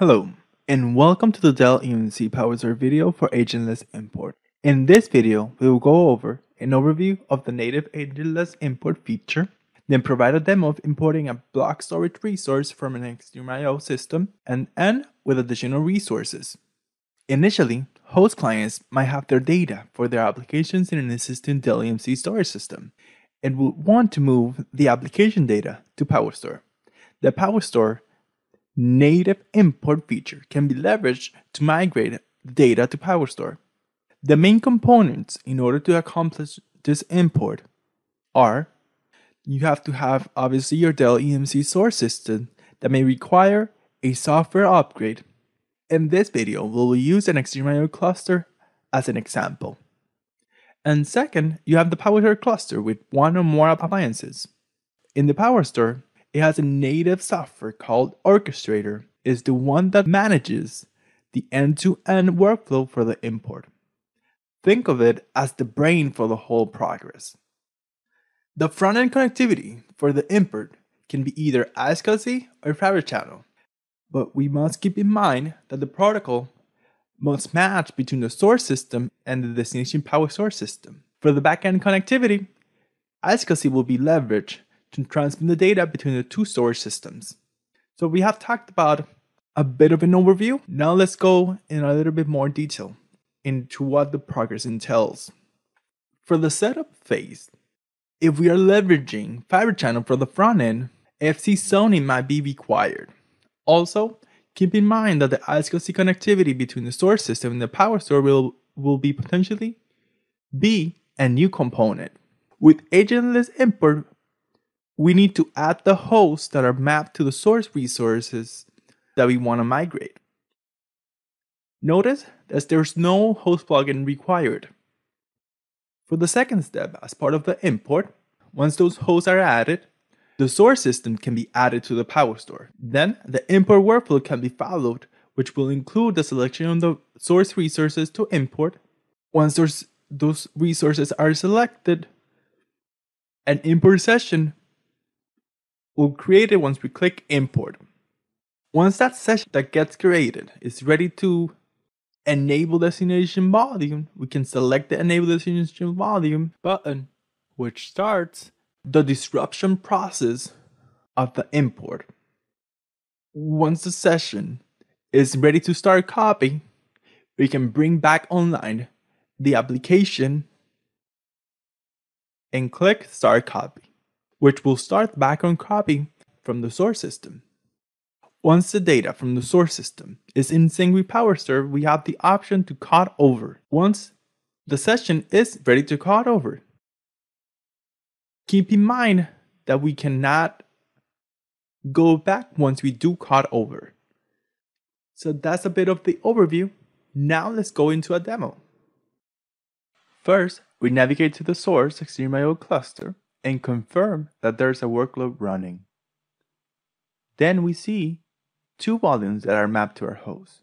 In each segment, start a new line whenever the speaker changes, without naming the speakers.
Hello, and welcome to the Dell EMC PowerStore video for agentless import. In this video, we will go over an overview of the native agentless import feature, then provide a demo of importing a block storage resource from an XtremIO system, and end with additional resources. Initially, host clients might have their data for their applications in an existing Dell EMC storage system and would want to move the application data to PowerStore. The PowerStore native import feature can be leveraged to migrate data to PowerStore. The main components in order to accomplish this import are you have to have obviously your Dell EMC source system that may require a software upgrade. In this video, we will use an XtremIO cluster as an example. And second, you have the PowerStore cluster with one or more appliances. In the PowerStore, it has a native software called Orchestrator. is the one that manages the end-to-end workflow for the import. Think of it as the brain for the whole progress. The front-end connectivity for the import can be either iSCSI or Fibre Channel, but we must keep in mind that the protocol must match between the source system and the destination PowerStore system. For the backend connectivity, iSCSI will be leveraged to transmit the data between the two storage systems. So we have talked about a bit of an overview. Now let's go in a little bit more detail into what the progress entails. For the setup phase, if we are leveraging Fibre Channel for the front end, FC zoning might be required. Also, keep in mind that the iSCSI connectivity between the storage system and the PowerStore will, will be potentially be a new component. With agentless import we need to add the hosts that are mapped to the source resources that we want to migrate. Notice that there's no host plugin required. For the second step, as part of the import, once those hosts are added, the source system can be added to the PowerStore. Then the import workflow can be followed, which will include the selection of the source resources to import. Once those, those resources are selected, an import session will create it once we click import. Once that session that gets created is ready to enable destination volume, we can select the enable destination volume button, which starts the disruption process of the import. Once the session is ready to start copy, we can bring back online the application and click start copy which will start the background copy from the source system. Once the data from the source system is in sync with PowerStore, we have the option to cut over. Once the session is ready to cut over, keep in mind that we cannot go back once we do cut over. So that's a bit of the overview. Now let's go into a demo. First, we navigate to the source XtremIO cluster and confirm that there's a workload running. Then we see two volumes that are mapped to our host.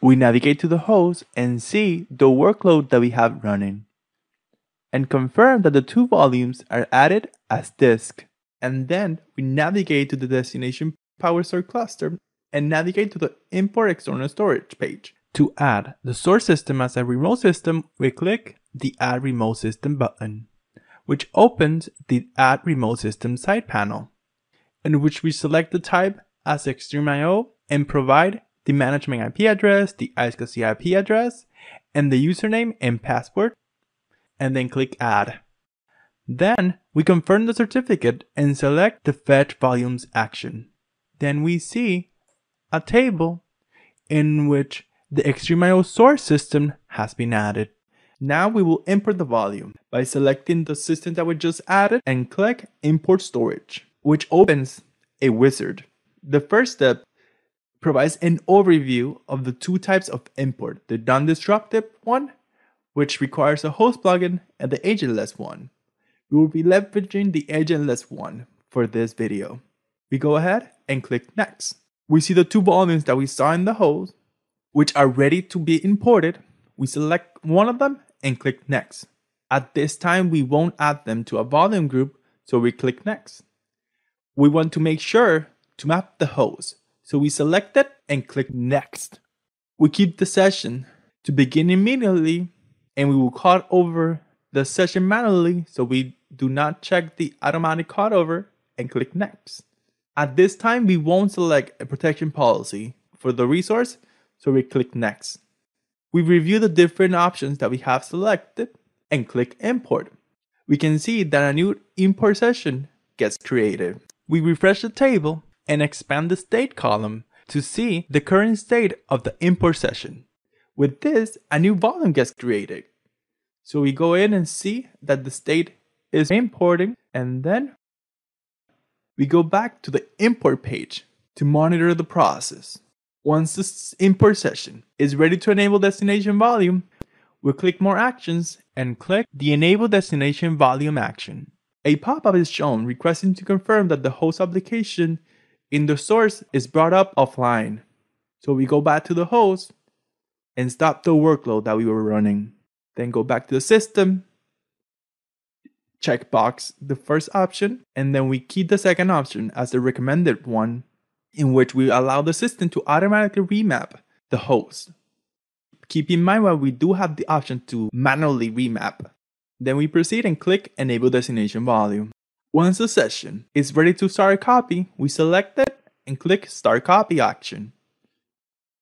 We navigate to the host and see the workload that we have running and confirm that the two volumes are added as disk. And then we navigate to the destination PowerStore cluster and navigate to the import external storage page. To add the source system as a remote system, we click the add remote system button which opens the Add Remote System side panel, in which we select the type as XtremIO and provide the management IP address, the iSCSI IP address, and the username and password, and then click Add. Then we confirm the certificate and select the Fetch Volumes action. Then we see a table in which the XtremIO source system has been added. Now we will import the volume by selecting the system that we just added and click Import Storage, which opens a wizard. The first step provides an overview of the two types of import, the non-disruptive one, which requires a host plugin, and the agentless one. We will be leveraging the agentless one for this video. We go ahead and click Next. We see the two volumes that we saw in the host, which are ready to be imported. We select one of them and click Next. At this time, we won't add them to a volume group, so we click Next. We want to make sure to map the host, So we select it and click next. We keep the session to begin immediately and we will cut over the session manually so we do not check the automatic cutover and click next. At this time, we won't select a protection policy for the resource, so we click next. We review the different options that we have selected and click import. We can see that a new import session gets created. We refresh the table and expand the state column to see the current state of the import session. With this, a new volume gets created. So we go in and see that the state is importing and then we go back to the import page to monitor the process. Once this import session is ready to enable destination volume, we'll click more actions and click the enable destination volume action. A pop-up is shown requesting to confirm that the host application in the source is brought up offline. So we go back to the host and stop the workload that we were running. Then go back to the system, checkbox the first option, and then we keep the second option as the recommended one, in which we allow the system to automatically remap the host. Keep in mind that we do have the option to manually remap. Then we proceed and click Enable Destination Volume. Once the session is ready to start a copy, we select it and click Start Copy action.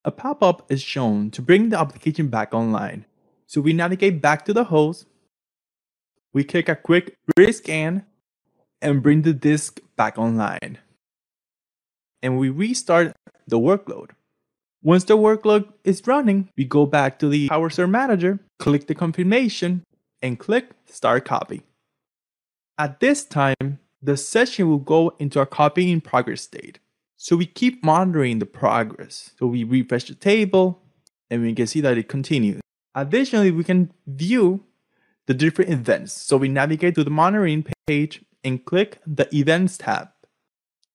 A pop-up is shown to bring the application back online. So we navigate back to the host, we click a quick rescan and bring the disk back online. And we restart the workload. Once the workload is running, we go back to the PowerStore Manager, click the confirmation, and click Start Copy. At this time, the session will go into a copy in progress state. So we keep monitoring the progress. So we refresh the table, and we can see that it continues. Additionally, we can view the different events. So we navigate to the monitoring page and click the Events tab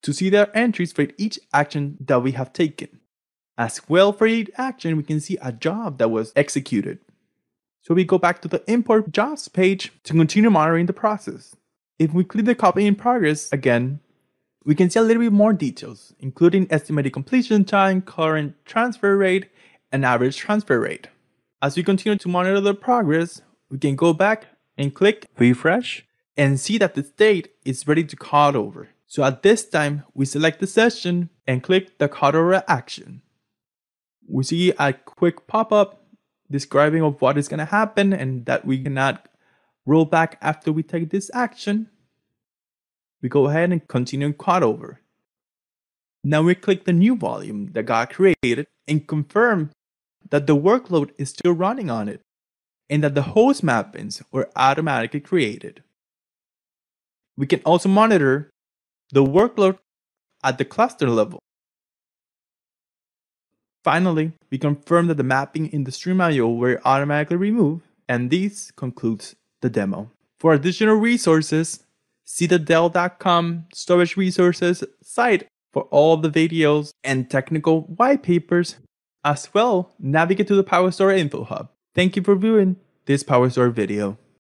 to see their entries for each action that we have taken. As well for each action, we can see a job that was executed. So we go back to the Import Jobs page to continue monitoring the process. If we click the Copy in Progress again, we can see a little bit more details, including estimated completion time, current transfer rate, and average transfer rate. As we continue to monitor the progress, we can go back and click refresh and see that the state is ready to cut over. So at this time, we select the session and click the cutover action. We see a quick pop-up describing of what is going to happen and that we cannot roll back after we take this action. We go ahead and continue cutover. Now we click the new volume that got created and confirm that the workload is still running on it and that the host mappings were automatically created. We can also monitor the workload at the cluster level. Finally, we confirm that the mapping in the XtremIO were automatically removed, and this concludes the demo. For additional resources, see the Dell.com storage resources site for all the videos and technical white papers as well, navigate to the PowerStore Info Hub. Thank you for viewing this PowerStore video.